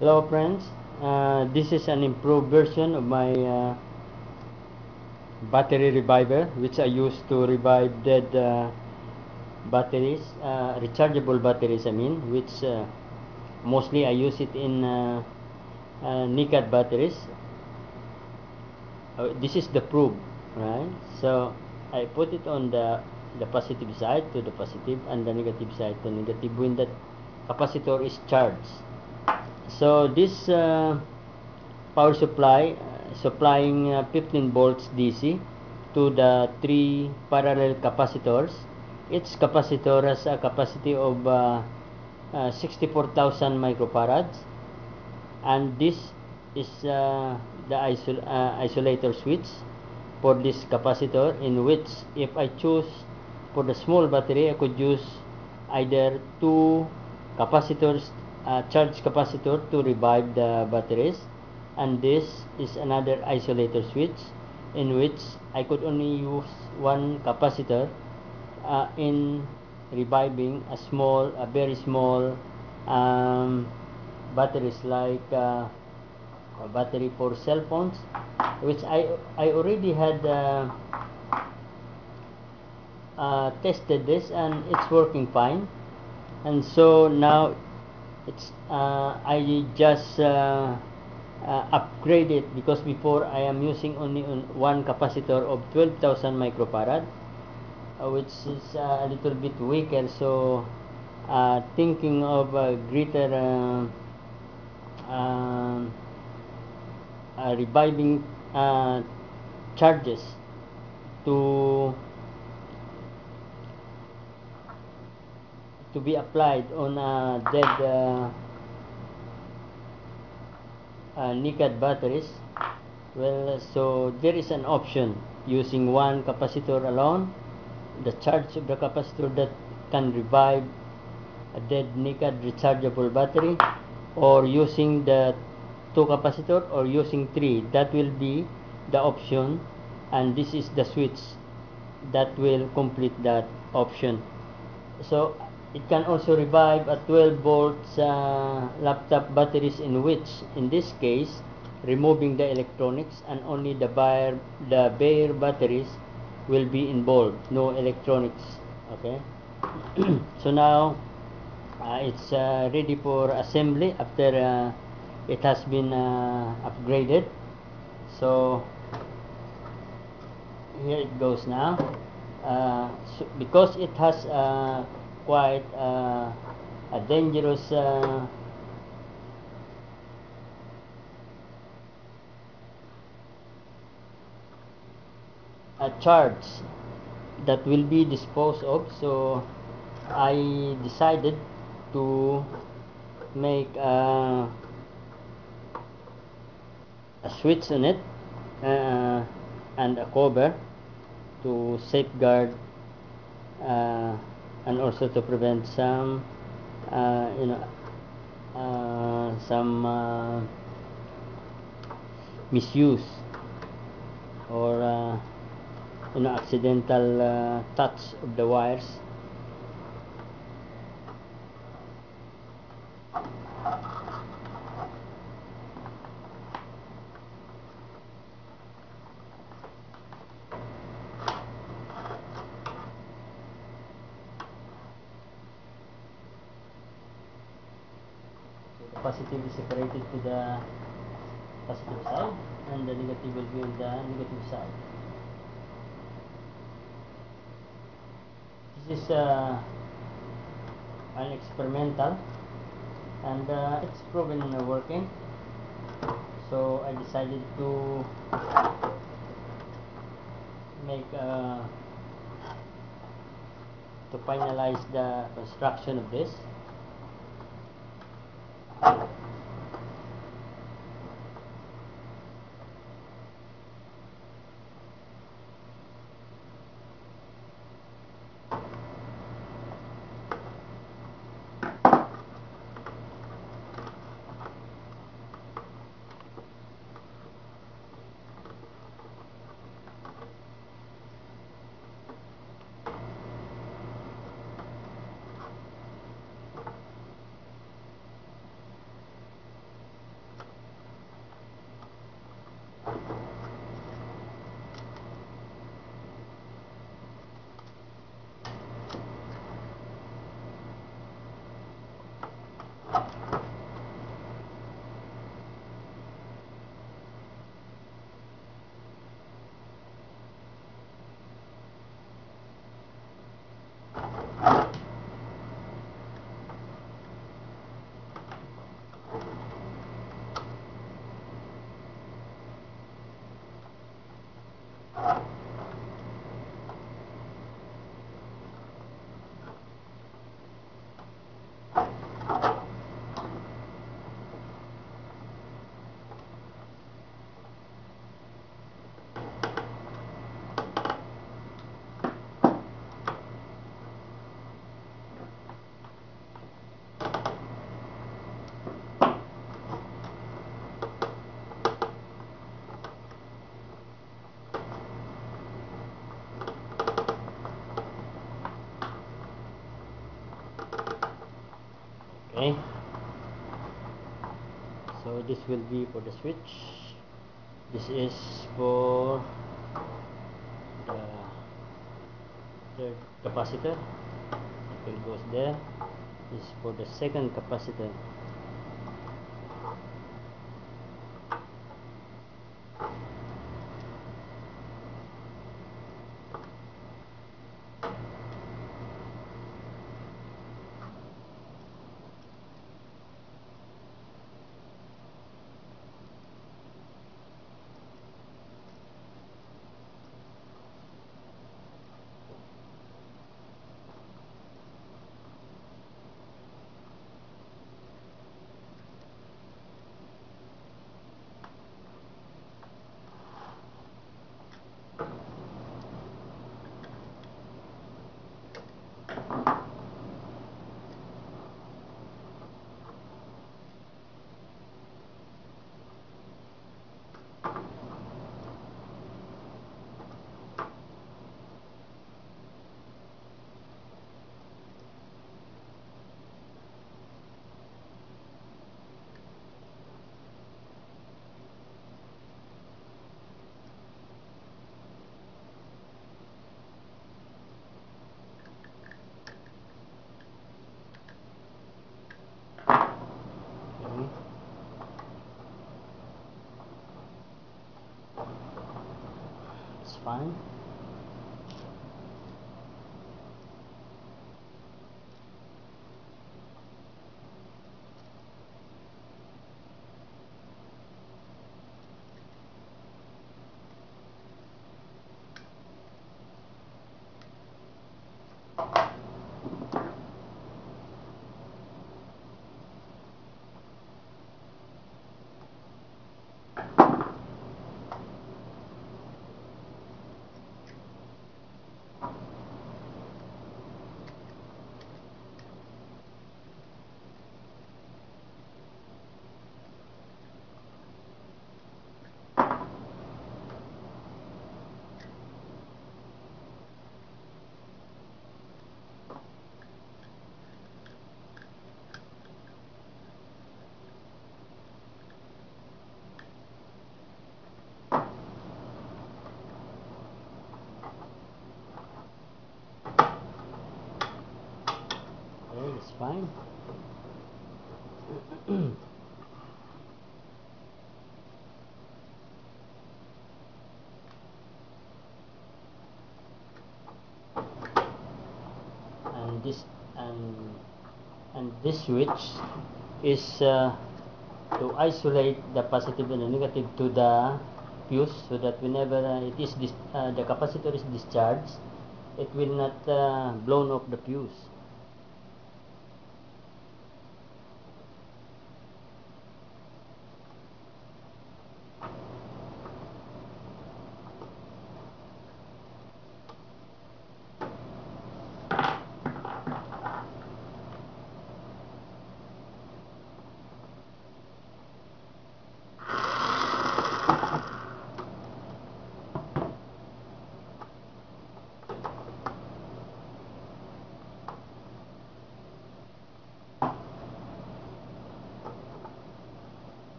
Hello friends, uh, this is an improved version of my uh, battery reviver which I use to revive dead uh, batteries, uh, rechargeable batteries I mean, which uh, mostly I use it in uh, uh, NICAD batteries. This is the probe, right? So I put it on the the positive side to the positive and the negative side to negative when that capacitor is charged. So this uh, power supply uh, supplying uh, 15 volts DC to the three parallel capacitors. Each capacitor has a capacity of uh, uh, 64,000 microfarads and this is uh, the isol uh, isolator switch for this capacitor in which if I choose for the small battery I could use either two capacitors uh, charge capacitor to revive the batteries. And this is another isolator switch in which I could only use one capacitor uh, in reviving a small a very small um, batteries like uh, a battery for cell phones which I I already had uh, uh, tested this and it's working fine. And so now it's uh, I just uh, uh, upgrade it because before I am using only one capacitor of 12,000 microfarad uh, which is uh, a little bit weaker. So uh, thinking of uh, greater uh, reviving charges to to be applied on uh, dead uh, uh, NICAD batteries. Well so there is an option using one capacitor alone. The charge of the capacitor that can revive a dead NICAD rechargeable battery or using the two capacitor or using three. That will be the option and this is the switch that will complete that option. So it can also revive a 12 volts uh, laptop batteries in which in this case removing the electronics and only the bare the bare batteries will be involved. No electronics okay? So now uh, it's uh, ready for assembly after uh, it has been uh, upgraded. So here it goes now. Uh, so because it has quite uh, a dangerous uh, a charge that will be disposed of. So I decided to make uh, a switch on it uh, and a cover to safeguard uh, and also to prevent some uh, you know uh, some uh, misuse or uh, you know accidental uh, touch of the wires positive is separated to the positive side and the negative will be on the negative side. This is uh, an experimental and uh, it's proven working. So I decided to make uh, to finalize the construction of this. So this will be for the switch. This is for the capacitor. It goes there. This is for the second capacitor okay it's fine. And this and and this switch is uh, to isolate the positive and the negative to the fuse so that whenever uh, it is uh, the capacitor is discharged it will not uh, blown off the fuse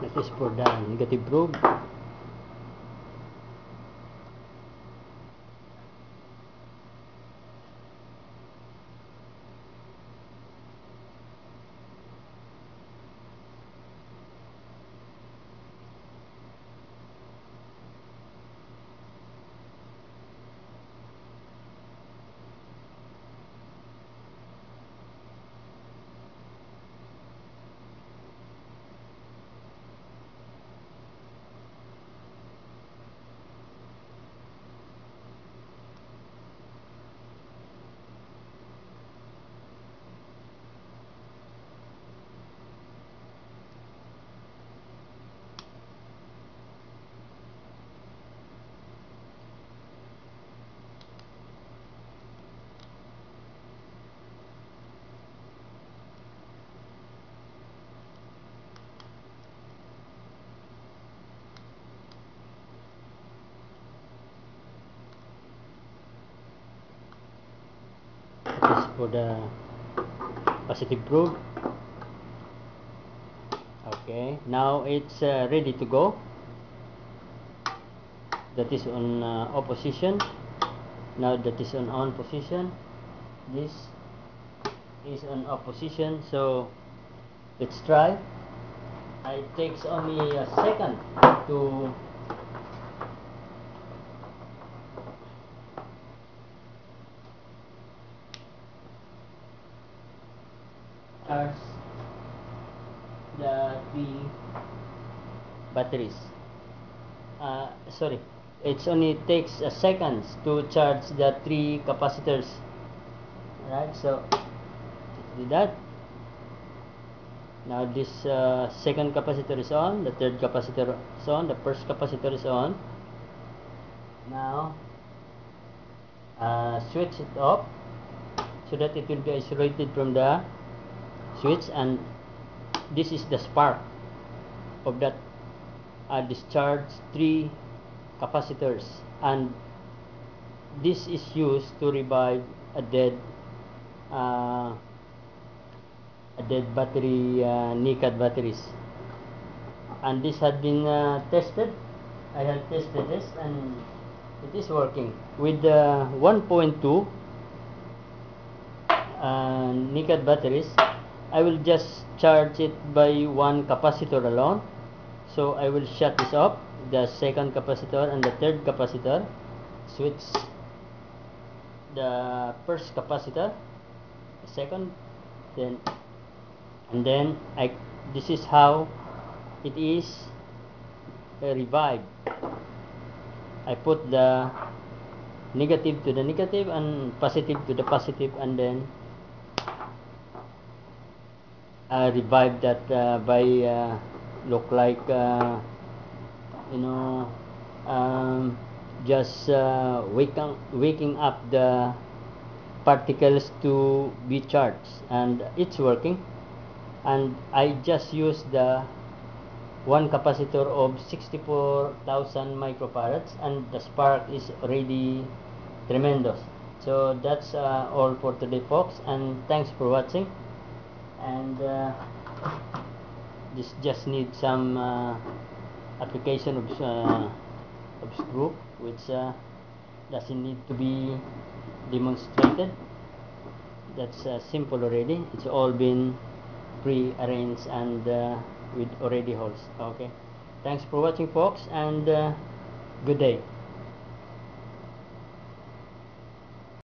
That is for the negative probe. For the positive probe. Okay, now it's uh, ready to go. That is on uh, opposition. Now that is on on position. This is on opposition. So let's try. It takes only a second to charge the three batteries. Uh, sorry, it's only takes a seconds to charge the three capacitors. Right, so do that. Now this uh, second capacitor is on, the third capacitor is on, the first capacitor is on. Now uh, switch it off so that it will be isolated from the switch and this is the spark of that uh, discharge three capacitors and this is used to revive a dead uh, a dead battery uh, NICAD batteries. And this had been uh, tested. I have tested this and it is working. With the 1.2 uh, NICAD batteries I will just charge it by one capacitor alone so I will shut this off. The second capacitor and the third capacitor. Switch the first capacitor the second then and then I this is how it is revived. I put the negative to the negative and positive to the positive and then uh, revive that uh, by uh, look like uh, you know um, just uh, waking waking up the particles to be charged. And it's working. And I just use the one capacitor of 64,000 microfarads and the spark is already tremendous. So that's uh, all for today folks. And thanks for watching. And uh, this just needs some uh, application of, uh, of screw which uh, doesn't need to be demonstrated. That's uh, simple already. It's all been pre-arranged and uh, with already holes. Okay. Thanks for watching folks and uh, good day